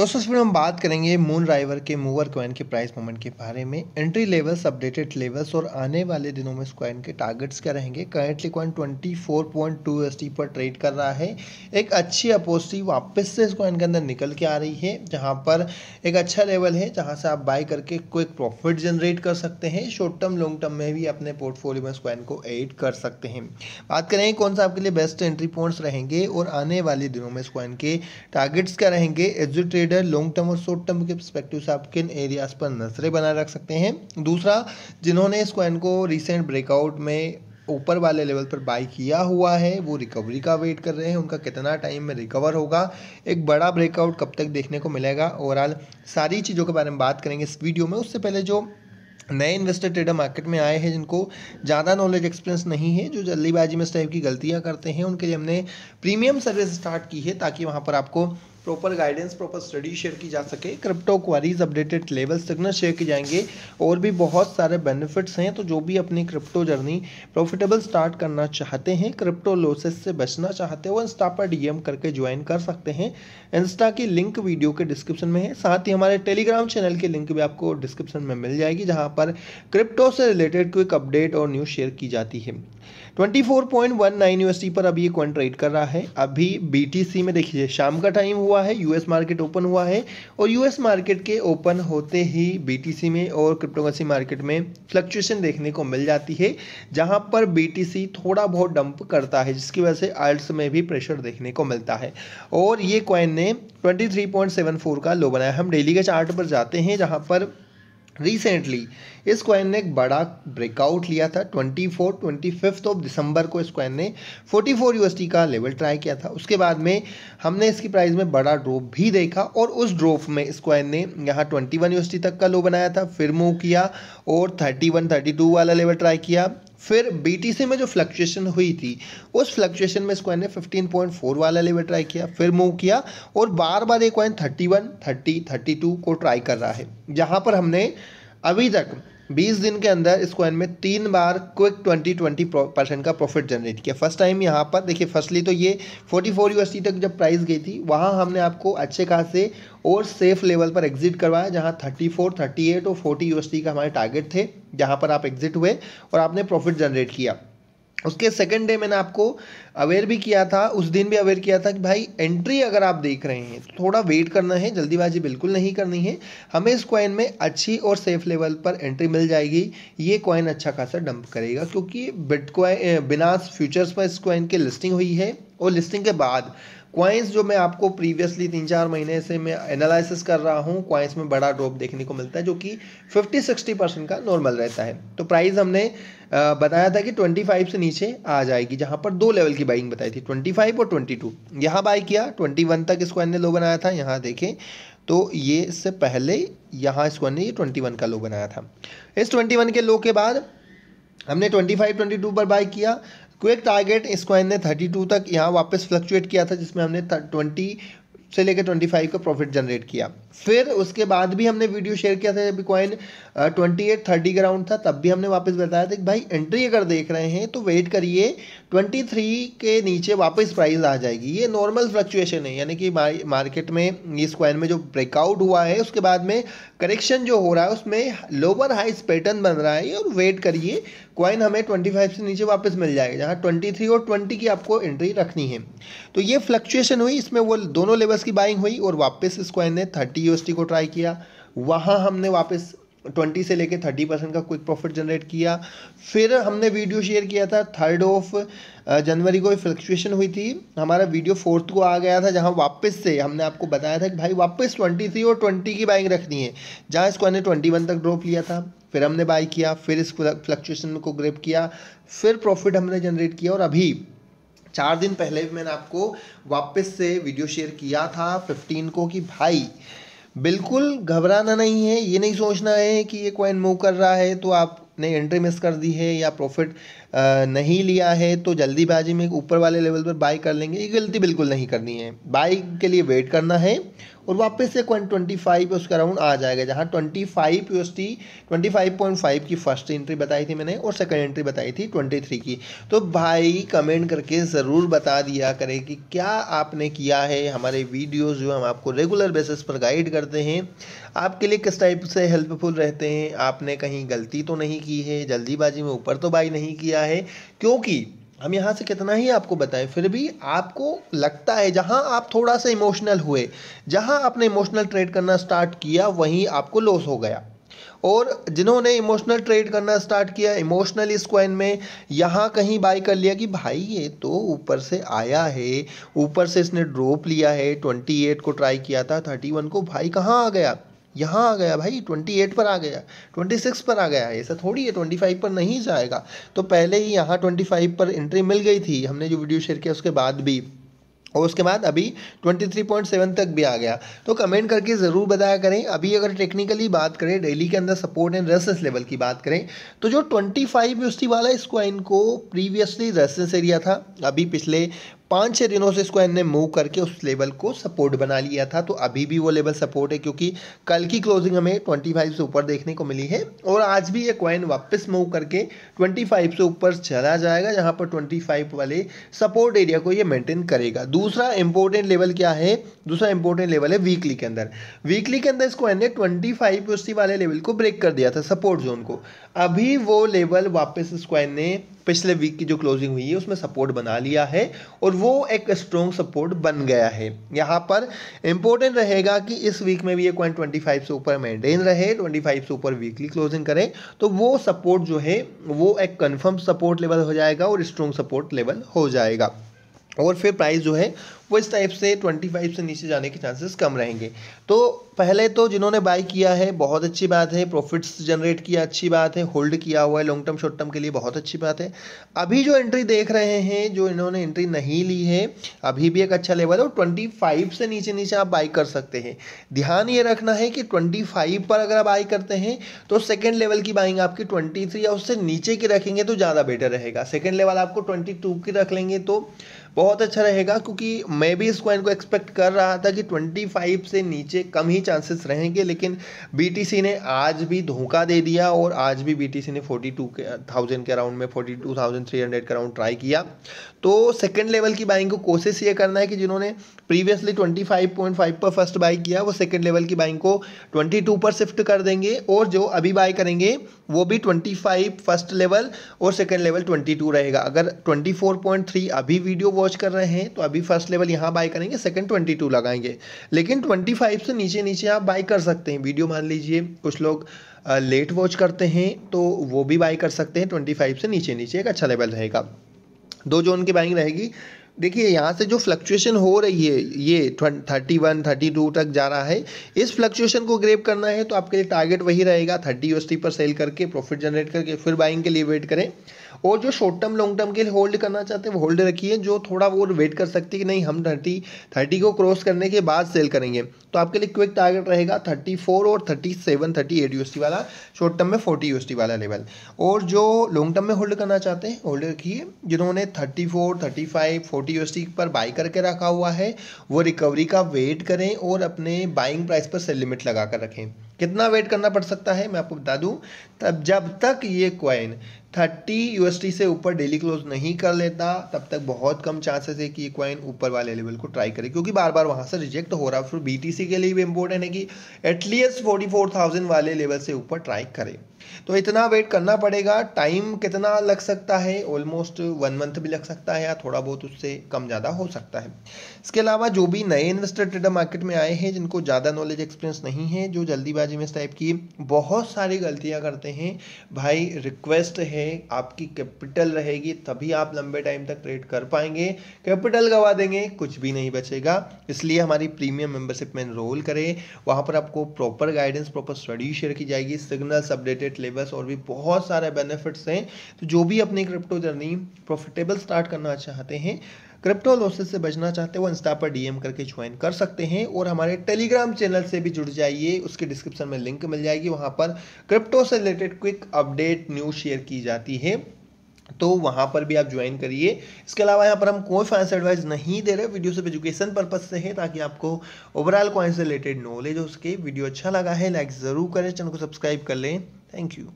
दोस्तों इसमें हम बात करेंगे मून राइवर के मूवर कॉइन के प्राइस मूवमेंट के बारे में। एंट्री लेवल्स अपडेटेड लेवल्स और आने वाले दिनों में इस कॉइन के टारगेट्स क्या रहेंगे? करंटली कॉइन 24.2 एसटी पर ट्रेड कर रहा है। एक अच्छी अपोजिटी वापस से इस कॉइन के अंदर निकल के आ रही है, जहाँ पर एक अच्छा लेवल है, जहाँ से आप बाय करके कोई प्रॉफिट जनरेट कर सकते हैं। शॉर्ट टर्म लॉन्ग टर्म में भी अपने पोर्टफोलियो में इस को एड कर सकते हैं। बात करें कौन सा आपके लिए बेस्ट एंट्री पॉइंट्स रहेंगे और आने वाले दिनों में इस के टारगेट्स क्या रहेंगे। एजुटेड ट्रेडर लॉन्ग टर्म और शॉर्ट टर्म के परस्पेक्टिव से आप किन एरियाज़ पर नज़रें बनाए रख सकते हैं। दूसरा, जिन्होंने इस कॉइन को रिसेंट ब्रेकआउट में ऊपर वाले लेवल पर बाई किया हुआ है, वो रिकवरी का वेट कर रहे हैं, उनका कितना टाइम में रिकवर होगा, एक बड़ा ब्रेकआउट कब तक देखने को मिलेगा। ओवरऑल सारी चीज़ों के बारे में बात करेंगे इस वीडियो में। उससे पहले जो नए इन्वेस्टर ट्रेडर मार्केट में आए हैं, जिनको ज़्यादा नॉलेज एक्सपीरियंस नहीं है, जो जल्दीबाजी में इस टाइप की गलतियाँ करते हैं, उनके लिए हमने प्रीमियम सर्विस स्टार्ट की है, ताकि वहाँ पर आपको proper guidance proper study share की जा सके। क्रिप्टो क्वारीज अपडेटेड लेवल्स तक ना शेयर किए जाएँगे। और भी बहुत सारे बेनिफिट्स हैं तो जो भी अपनी क्रिप्टो जर्नी प्रॉफिटेबल स्टार्ट करना चाहते हैं क्रिप्टो लॉसेस से बचना चाहते हैं, वो इंस्टा पर डीएम करके ज्वाइन कर सकते हैं। इंस्टा की लिंक वीडियो के डिस्क्रिप्शन में है। साथ ही हमारे टेलीग्राम चैनल की लिंक भी आपको डिस्क्रिप्शन में मिल जाएगी, जहाँ पर क्रिप्टो से रिलेटेड क्विक अपडेट और न्यूज़ शेयर की जाती है। 24.19 यूएसडी पर अभी ये कॉइन ट्रेड कर रहा है। अभी बीटीसी में देखिए, शाम का टाइम हुआ। है यूएस मार्केट ओपन हुआ है और यूएस मार्केट के ओपन होते ही बीटीसी में और क्रिप्टोकरेंसी मार्केट में फ्लक्चुएशन देखने को मिल जाती है, जहाँ पर बीटीसी थोड़ा बहुत डंप करता है, जिसकी वजह से आइल्स में भी प्रेशर देखने को मिलता है। और ये कॉइन ने 23.74 का लो बनाया। हम डेली के चार्ट पर जाते हैं, जहाँ पर रिसेंटली इस कॉइन ने एक बड़ा ब्रेकआउट लिया था 24 ट्वेंटी फिफ्थ ऑफ़ दिसंबर को इस कॉइन ने 44 फोर का लेवल ट्राई किया था। उसके बाद में हमने इसकी प्राइस में बड़ा ड्रॉप भी देखा और उस ड्रॉप में इस कॉइन ने यहाँ 21 वन तक का लो बनाया था फिर मूव किया और 31 32 वाला लेवल ट्राई किया। फिर बीटीसी में जो फ्लक्चुएशन हुई थी उस फ्लक्चुएशन में इस कॉइन ने 15.4 वाला लेवल ट्राई किया फिर मूव किया और बार बार एक कॉइन 31, 30, 32 को ट्राई कर रहा है। जहाँ पर हमने अभी तक 20 दिन के अंदर इस कॉइन में तीन बार क्विक 20 20 परसेंट का प्रॉफिट जनरेट किया। फ़र्स्ट टाइम यहाँ पर देखिए फर्स्टली तो ये 44 फोर तक जब प्राइस गई थी वहाँ हमने आपको अच्छे खासे और सेफ़ लेवल पर एग्जिट करवाया जहाँ 34, 38 और 40 यूएसडी का हमारे टारगेट थे जहाँ पर आप एग्जिट हुए और आपने प्रॉफिट जनरेट किया। उसके सेकेंड डे मैंने आपको अवेयर भी किया था, उस दिन भी अवेयर किया था कि भाई एंट्री अगर आप देख रहे हैं तो थोड़ा वेट करना है, जल्दीबाजी बिल्कुल नहीं करनी है। हमें इस कॉइन में अच्छी और सेफ़ लेवल पर एंट्री मिल जाएगी। ये कॉइन अच्छा खासा डंप करेगा, क्योंकि बिटकॉइन बिनास फ्यूचर्स पर इस कॉइन की लिस्टिंग हुई है, और लिस्टिंग के बाद क्वाइंस जो मैं आपको प्रीवियसली तीन चार महीने से मैं एनालिसिस कर रहा हूँ क्वाइंस में बड़ा ड्रॉप देखने को मिलता है, जो कि 50 60 परसेंट का नॉर्मल रहता है। तो प्राइस हमने बताया था कि 25 से नीचे आ जाएगी, जहाँ पर दो लेवल की बाइंग बताई थी 25 और 22 यहाँ बाई किया 21 तक इसको ने लो बनाया था, यहाँ देखें तो ये इससे पहले यहाँ इसको ने ये ट्वेंटी का लो बनाया था। इस ट्वेंटी के लो के बाद हमने 25 22 पर बाई किया क्विक टारगेट इस कॉइन ने 32 तक यहाँ वापस फ्लक्चुएट किया था, जिसमें हमने 20 से लेकर 25 का प्रॉफिट जनरेट किया। फिर उसके बाद भी हमने वीडियो शेयर किया था, जब कॉइन ट्वेंटी एट थर्टी का राउंड था, तब भी हमने वापस बताया था कि भाई एंट्री अगर देख रहे हैं तो वेट करिए ट्वेंटी थ्री के नीचे वापस प्राइस आ जाएगी। ये नॉर्मल फ्लक्चुएशन है, यानी कि मार्केट में इस कॉइन में जो ब्रेकआउट हुआ है, उसके बाद में करेक्शन जो हो रहा है, उसमें लोअर हाइस पैटर्न बन रहा है, और वेट करिए कॉइन हमें 25 से नीचे वापस मिल जाएगा, जहाँ 23 और 20 की आपको एंट्री रखनी है। तो ये फ्लक्चुएशन हुई, इसमें वो दोनों लेवल्स की बाइंग हुई और वापस इस कॉइन ने 30 यूएसटी को ट्राई किया। वहाँ हमने वापस ट्वेंटी से लेके थर्टी परसेंट का क्विक प्रॉफिट जनरेट किया। फिर हमने वीडियो शेयर किया था थर्ड ऑफ़ जनवरी को फ्लक्चुएशन हुई थी। हमारा वीडियो फोर्थ को आ गया था, जहाँ वापस से हमने आपको बताया था कि भाई वापस ट्वेंटी थ्री और ट्वेंटी की बाइंग रखनी है, जहाँ इसको हमने ट्वेंटी वन तक ड्रॉप लिया था। फिर हमने बाई किया, फिर इस फ्लक्चुएशन को ग्रेप किया, फिर प्रॉफिट हमने जनरेट किया और अभी चार दिन पहले भी मैंने आपको वापस से वीडियो शेयर किया था फिफ्टीन को कि भाई, बिल्कुल घबराना नहीं है, ये नहीं सोचना है कि ये कॉइन मूव कर रहा है तो आपने एंट्री मिस कर दी है या प्रॉफिट नहीं लिया है तो जल्दीबाजी में ऊपर वाले लेवल पर बाई कर लेंगे, ये गलती बिल्कुल नहीं करनी है। बाई के लिए वेट करना है और वापस से कॉइन ट्वेंटी फाइव उसका राउंड आ जाएगा, जहाँ twenty five U S T twenty five point five की फ़र्स्ट एंट्री बताई थी मैंने और सेकंड एंट्री बताई थी ट्वेंटी थ्री की। तो भाई कमेंट करके ज़रूर बता दिया करें कि क्या आपने किया है। हमारे वीडियोज़ जो हम आपको रेगुलर बेसिस पर गाइड करते हैं, आपके लिए किस टाइप से हेल्पफुल रहते हैं? आपने कहीं गलती तो नहीं की है? जल्दीबाजी में ऊपर तो बाई नहीं किया है, क्योंकि हम यहाँ से कितना ही आपको बताएँ, फिर भी आपको लगता है जहाँ आप थोड़ा सा इमोशनल हुए, जहाँ आपने इमोशनल ट्रेड करना स्टार्ट किया, वहीं आपको लॉस हो गया। और जिन्होंने इमोशनल ट्रेड करना स्टार्ट किया इमोशनल इस में, यहाँ कहीं बाई कर लिया कि भाई ये तो ऊपर से आया है, ऊपर से इसने ड्रॉप लिया है ट्वेंटी एट को ट्राई किया था थर्टी वन को, भाई कहाँ आ गया? यहाँ आ गया भाई ट्वेंटी एट पर आ गया ट्वेंटी सिक्स पर आ गया, ऐसा थोड़ी है ट्वेंटी फाइव पर नहीं जाएगा। तो पहले ही यहाँ ट्वेंटी फाइव पर एंट्री मिल गई थी, हमने जो वीडियो शेयर किया उसके बाद भी। और उसके बाद अभी 23.7 तक भी आ गया। तो कमेंट करके ज़रूर बताया करें। अभी अगर टेक्निकली बात करें डेली के अंदर सपोर्ट एंड रेसेंस लेवल की बात करें तो जो 25 फाइव वाला इस कॉइन को प्रीवियसली रेसेंस एरिया था, अभी पिछले पाँच छः दिनों से इसको ने मूव करके उस लेवल को सपोर्ट बना लिया था तो अभी भी वो लेवल सपोर्ट है, क्योंकि कल की क्लोजिंग हमें 25 से ऊपर देखने को मिली है, और आज भी ये कॉइन वापस मूव करके 25 से ऊपर चला जाएगा, जहाँ पर 25 वाले सपोर्ट एरिया को ये मेंटेन करेगा। दूसरा इंपॉर्टेंट लेवल क्या है? दूसरा इंपॉर्टेंट लेवल है वीकली के अंदर। वीकली के अंदर इस कॉइन ने ट्वेंटी फाइव वाले लेवल को ब्रेक कर दिया था सपोर्ट जोन को। अभी वो लेवल वापस इस कॉइन ने पिछले वीक की जो क्लोजिंग हुई है, उसमें सपोर्ट बना लिया है और वो एक स्ट्रॉन्ग सपोर्ट बन गया है। यहाँ पर इंपॉर्टेंट रहेगा कि इस वीक में भी ये कॉइन 25 से ऊपर मेंटेन रहे 25 से ऊपर वीकली क्लोजिंग करें तो वो सपोर्ट जो है, वो एक कन्फर्म सपोर्ट लेवल हो जाएगा और स्ट्रॉन्ग सपोर्ट लेवल हो जाएगा। और फिर प्राइस जो है, वो इस टाइप से 25 से नीचे जाने के चांसेस कम रहेंगे। तो पहले तो जिन्होंने बाई किया है, बहुत अच्छी बात है प्रॉफिट्स जनरेट किया, अच्छी बात है होल्ड किया हुआ है लॉन्ग टर्म शॉर्ट टर्म के लिए बहुत अच्छी बात है। अभी जो एंट्री देख रहे हैं, जो इन्होंने एंट्री नहीं ली है, अभी भी एक अच्छा लेवल है और ट्वेंटी से नीचे नीचे आप बाई कर सकते हैं। ध्यान ये रखना है कि ट्वेंटी पर अगर आप बाई करते हैं तो सेकेंड लेवल की बाइंग आपकी ट्वेंटी या उससे नीचे की रखेंगे तो ज़्यादा बेटर रहेगा। सेकेंड लेवल आपको ट्वेंटी की रख लेंगे तो बहुत अच्छा रहेगा क्योंकि मैं भी इस कॉइन को एक्सपेक्ट कर रहा था कि 25 से नीचे कम ही चांसेस रहेंगे लेकिन BTC ने आज भी धोखा दे दिया और आज भी BTC ने 42 के थाउज़ेंड के अराउंड में 42,300 के अराउंड ट्राई किया। तो सेकंड लेवल की बाइंग को कोशिश ये करना है कि जिन्होंने प्रीवियसली 25.5 पर फ़र्स्ट बाई किया वो सेकंड लेवल की बाइंग को 22 पर शिफ्ट कर देंगे और जो अभी बाई करेंगे वो भी 25 फ़र्स्ट लेवल और सेकंड लेवल 22 रहेगा। अगर 24.3 अभी वीडियो वॉच कर रहे हैं तो अभी फ़र्स्ट लेवल यहाँ बाई करेंगे सेकंड 22 लगाएँगे। लेकिन 25 से नीचे नीचे आप बाई कर सकते हैं। वीडियो मान लीजिए, कुछ लोग लेट वॉच करते हैं तो वो भी बाई कर सकते हैं ट्वेंटी से नीचे नीचे एक अच्छा लेवल रहेगा। दो जोन की बाइंग रहेगी, देखिए यहाँ से जो फ्लक्चुएशन हो रही है, ये थर्टी वन थर्टी टू तक जा रहा है, इस फ्लक्चुएशन को ग्रेप करना है तो आपके लिए टारगेट वही रहेगा थर्टी यूएसटी पर सेल करके प्रॉफिट जनरेट करके, फिर बाइंग के लिए वेट करें। और जो शॉर्ट टर्म लॉन्ग टर्म के लिए होल्ड करना चाहते हैं, वो होल्ड रखिए। जो थोड़ा वो वेट कर सकती है कि नहीं, हम थर्टी थर्टी को क्रॉस करने के बाद सेल करेंगे। तो आपके लिए क्विक टारगेट रहेगा थर्टी फोर और thirty seven thirty eight UST वाला शॉर्ट टर्म में फोर्टी यूएसटी वाला लेवल और जो लॉन्ग टर्म में होल्ड करना चाहते हैं होल्ड रखिए। जिन्होंने thirty four thirty five forty UST पर बाई करके रखा हुआ है, वो रिकवरी का वेट करें और अपने बाइंग प्राइस पर सेल लिमिट लगा कर रखें। कितना वेट करना पड़ सकता है, मैं आपको बता दूँ, तब जब तक ये कॉइन थर्टी यूएसटी से ऊपर डेली क्लोज नहीं कर लेता, तब तक बहुत कम चांसेस है कि ये कॉइन ऊपर वाले लेवल को ट्राई करे, क्योंकि बार बार वहाँ से रिजेक्ट हो रहा है। फिर बीटीसी के लिए भी इंपॉर्टेंट है कि at least forty four thousand वाले लेवल से ऊपर ट्राई करे। तो इतना वेट करना पड़ेगा। टाइम कितना लग सकता है? ऑलमोस्ट वन मंथ भी लग सकता है या थोड़ा बहुत उससे कम ज़्यादा हो सकता है। इसके अलावा जो भी नए इन्वेस्टर ट्रेडर मार्केट में आए हैं, जिनको ज़्यादा नॉलेज एक्सपीरियंस नहीं है, जो जल्दीबाजी में इस टाइप की बहुत सारी गलतियाँ करते हैं, भाई रिक्वेस्ट है, आपकी कैपिटल रहेगी, तभी आप लंबे टाइम तक ट्रेड कर पाएँगे। कैपिटल गवा देंगे, कुछ भी नहीं बचेगा। इसलिए हमारी प्रीमियम मेंबरशिप में इनरोल करें। वहाँ पर आपको proper guidance proper study share की जाएगी। सिग्नल्स अपडेटेड लेवल्स और भी बहुत सारे बेनिफिट्स हैं। तो जो भी अपनी क्रिप्टो जर्नी प्रॉफिटेबल स्टार्ट करना चाहते हैं क्रिप्टो लॉसेस से बचना चाहते हैं, वो इंस्टा पर डीएम करके ज्वाइन कर सकते हैं और हमारे टेलीग्राम चैनल से भी जुड़ जाइए। उसके डिस्क्रिप्शन में लिंक मिल जाएगी। वहाँ पर क्रिप्टो से related quick update news share की जाती है। तो वहाँ पर भी आप ज्वाइन करिए। इसके अलावा यहाँ पर हम कोई फाइनेंस एडवाइस नहीं दे रहे वीडियो सिर्फ़ एजुकेशन पर्पज से है, ताकि आपको ओवरऑल कॉइन से रिलेटेड नॉलेज हो उसके वीडियो अच्छा लगा है लाइक ज़रूर करें, चैनल को सब्सक्राइब कर लें। Thank you